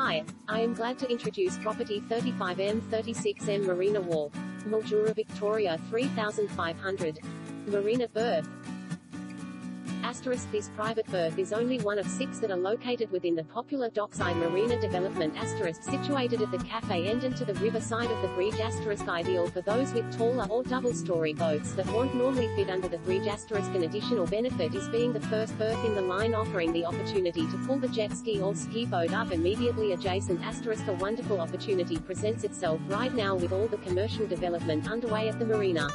Hi, I am glad to introduce property 35M 36M Marina Walk, Mildura, Victoria 3500. Marina berth. Asterisk This private berth is only one of six that are located within the popular Dockside Marina development asterisk situated at the cafe end and to the river side of the bridge asterisk ideal for those with taller or double-story boats that won't normally fit under the bridge asterisk an additional benefit is being the first berth in the line offering the opportunity to pull the jet ski or ski boat up immediately adjacent asterisk a wonderful opportunity presents itself right now with all the commercial development underway at the marina.